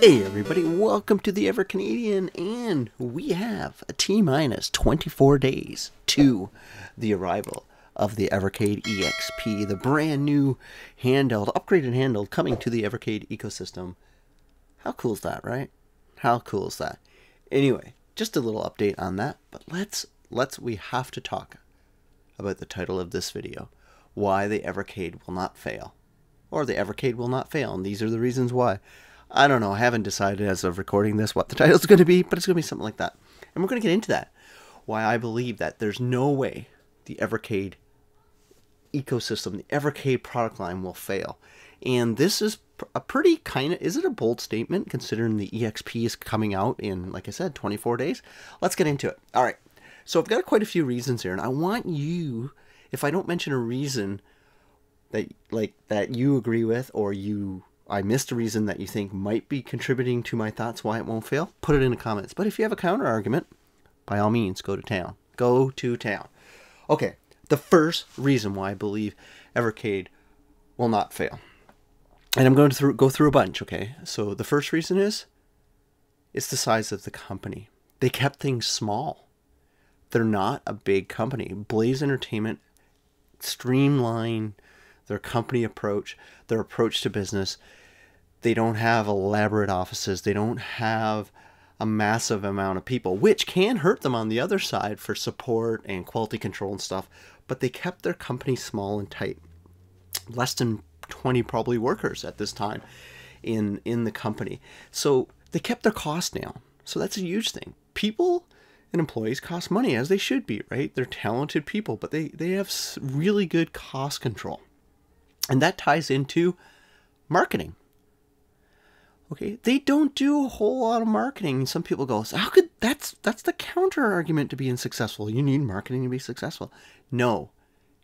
Hey everybody, welcome to the EverCanadian, and we have a T minus 24 days to the arrival of the Evercade EXP, the brand new handheld, upgraded handheld coming to the Evercade ecosystem. How cool is that, right? How cool is that? Anyway, just a little update on that, but let's let's we have to talk about the title of this video, why the Evercade will not fail. Or the Evercade will not fail, and these are the reasons why. I don't know. I haven't decided as of recording this what the title is going to be, but it's going to be something like that. And we're going to get into that. Why I believe that there's no way the Evercade ecosystem, the Evercade product line will fail. And this is a pretty kind of, is it a bold statement considering the EXP is coming out in, like I said, 24 days? Let's get into it. All right. So I've got quite a few reasons here, and I want you, if I don't mention a reason that like that you agree with or you I missed a reason that you think might be contributing to my thoughts why it won't fail, put it in the comments. But if you have a counter argument, by all means, go to town. Go to town. Okay, the first reason why I believe Evercade will not fail. And I'm going to go through a bunch, okay? So the first reason is it's the size of the company. They kept things small. They're not a big company. Blaze Entertainment streamlined their company approach, their approach to business they don't have elaborate offices. They don't have a massive amount of people, which can hurt them on the other side for support and quality control and stuff. But they kept their company small and tight. Less than 20 probably workers at this time in in the company. So they kept their costs down. So that's a huge thing. People and employees cost money as they should be, right? They're talented people, but they they have really good cost control. And that ties into marketing. Okay, they don't do a whole lot of marketing. Some people go, "How could that's that's the counter argument to being successful? You need marketing to be successful." No,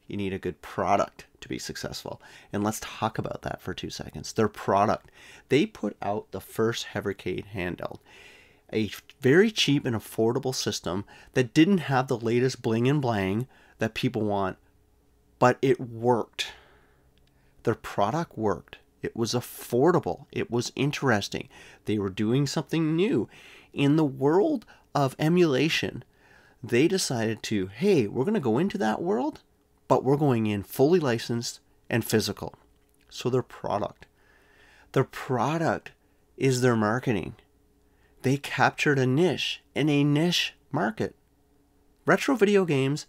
you need a good product to be successful. And let's talk about that for two seconds. Their product. They put out the first Evercade handheld, a very cheap and affordable system that didn't have the latest bling and blang that people want, but it worked. Their product worked it was affordable. It was interesting. They were doing something new. In the world of emulation, they decided to, hey, we're going to go into that world, but we're going in fully licensed and physical. So their product. Their product is their marketing. They captured a niche in a niche market. Retro video games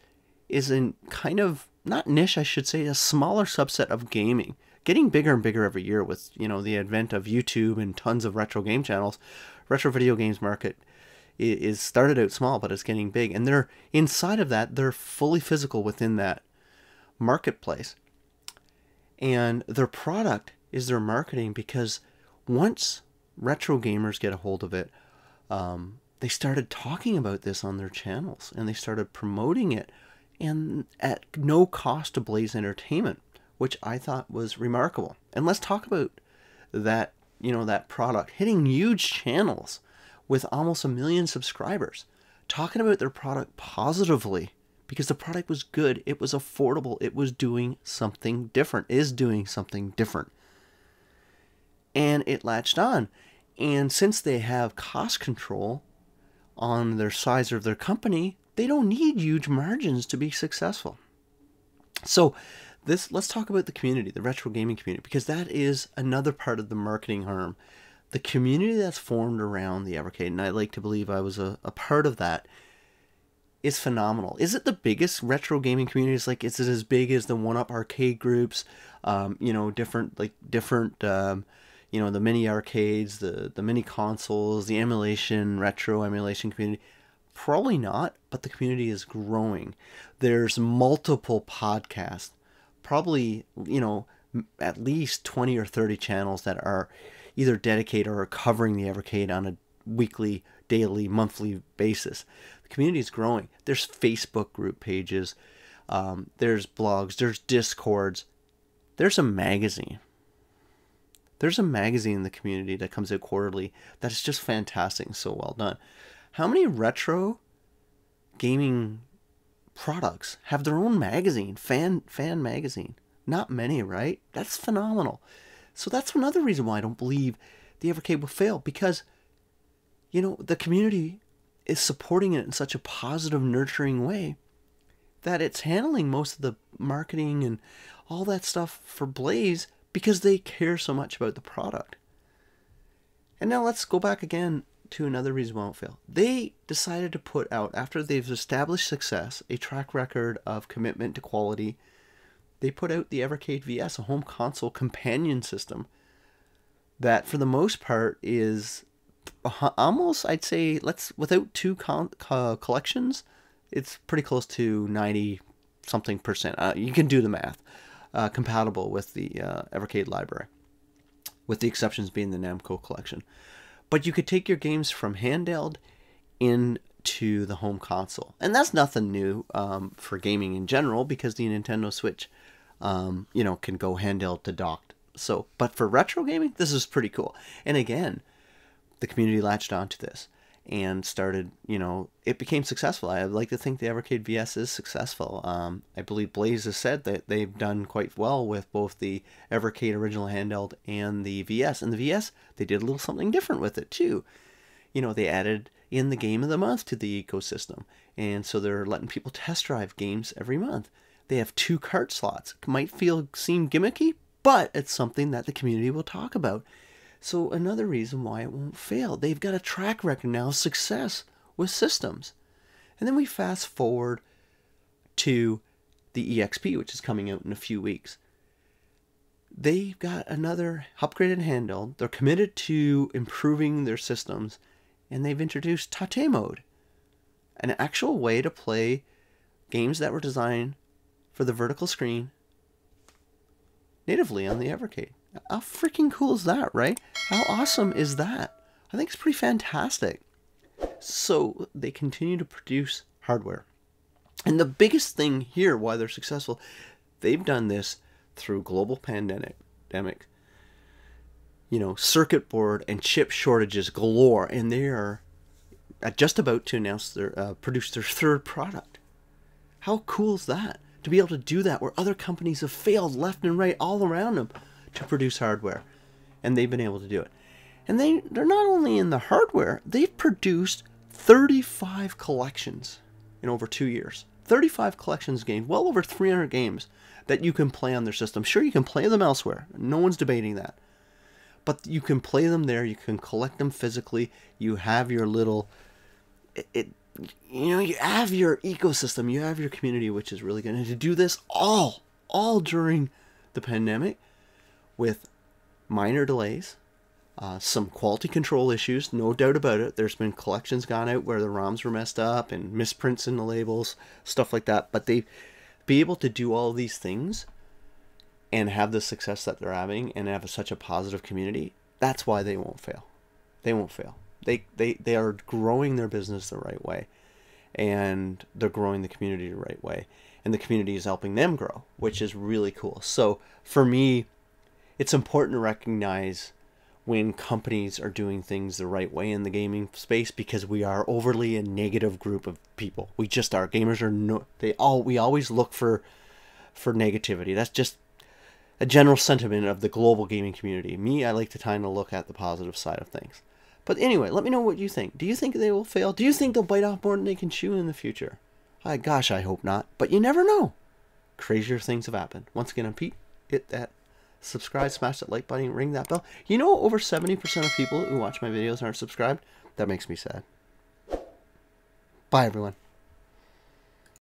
is in kind of not niche, I should say, a smaller subset of gaming getting bigger and bigger every year with you know the advent of YouTube and tons of retro game channels. Retro video games market is started out small, but it's getting big, and they're inside of that. They're fully physical within that marketplace, and their product is their marketing because once retro gamers get a hold of it, um, they started talking about this on their channels and they started promoting it and at no cost to Blaze Entertainment which I thought was remarkable. And let's talk about that, you know, that product hitting huge channels with almost a million subscribers, talking about their product positively because the product was good, it was affordable, it was doing something different, is doing something different. And it latched on. And since they have cost control on their size of their company, they don't need huge margins to be successful. So this let's talk about the community, the retro gaming community, because that is another part of the marketing arm. The community that's formed around the Evercade, and I like to believe I was a, a part of that, is phenomenal. Is it the biggest retro gaming community? Is like is it as big as the one up arcade groups? Um, you know, different like different um, you know, the mini arcades, the the mini consoles, the emulation, retro emulation community. Probably not, but the community is growing. There's multiple podcasts probably, you know, at least 20 or 30 channels that are either dedicated or covering the Evercade on a weekly, daily, monthly basis. The community is growing. There's Facebook group pages, um, there's blogs, there's discords, there's a magazine. There's a magazine in the community that comes out quarterly that is just fantastic and so well done. How many retro gaming products have their own magazine, fan fan magazine. Not many, right? That's phenomenal. So that's another reason why I don't believe the Evercade will fail because, you know, the community is supporting it in such a positive, nurturing way that it's handling most of the marketing and all that stuff for Blaze because they care so much about the product. And now let's go back again to another reason why it won't fail. They decided to put out, after they've established success, a track record of commitment to quality. They put out the Evercade VS, a home console companion system that, for the most part, is almost, I'd say, let's without two con- collections, it's pretty close to 90 something percent. Uh, you can do the math. Uh, compatible with the uh, Evercade library, with the exceptions being the Namco collection. But you could take your games from handheld into the home console. And that's nothing new um, for gaming in general because the Nintendo Switch, um, you know, can go handheld to docked. So, but for retro gaming, this is pretty cool. And again, the community latched onto this and started, you know, it became successful. I like to think the Evercade VS is successful. Um, I believe Blaze has said that they've done quite well with both the Evercade original handheld and the VS. And the VS, they did a little something different with it too. You know, they added in the game of the month to the ecosystem. And so they're letting people test drive games every month. They have two cart slots. It might feel seem gimmicky, but it's something that the community will talk about so another reason why it won't fail. They've got a track record now of success with systems. And then we fast forward to the EXP, which is coming out in a few weeks. They've got another upgraded handle. They're committed to improving their systems, and they've introduced Tate mode, an actual way to play games that were designed for the vertical screen natively on the Evercade. How freaking cool is that, right? How awesome is that? I think it's pretty fantastic. So they continue to produce hardware. And the biggest thing here, why they're successful, they've done this through global pandemic, you know, circuit board and chip shortages galore, and they are just about to announce their uh, produce their third product. How cool is that? To be able to do that where other companies have failed left and right all around them to produce hardware, and they've been able to do it. And they they're not only in the hardware, they've produced 35 collections in over 2 years. 35 collections games, well over 300 games that you can play on their system. Sure, you can play them elsewhere. No one's debating that. But you can play them there, you can collect them physically. You have your little it, it you know, you have your ecosystem, you have your community, which is really good. And to do this all, all during the pandemic, with minor delays, uh, some quality control issues, no doubt about it. There's been collections gone out where the ROMs were messed up and misprints in the labels, stuff like that. But they be able to do all these things and have the success that they're having and have such a positive community. That's why they won't fail. They won't fail. They they they are growing their business the right way, and they're growing the community the right way, and the community is helping them grow, which is really cool. So for me it's important to recognize when companies are doing things the right way in the gaming space because we are overly a negative group of people. We just are. Gamers are no they all we always look for for negativity. That's just a general sentiment of the global gaming community. Me, I like to kind of look at the positive side of things. But anyway, let me know what you think. Do you think they will fail? Do you think they'll bite off more than they can chew in the future? I gosh, I hope not. But you never know. Crazier things have happened. Once again, I'm Pete. Hit that subscribe, smash that like button, ring that bell. You know, over 70% of people who watch my videos aren't subscribed. That makes me sad. Bye, everyone.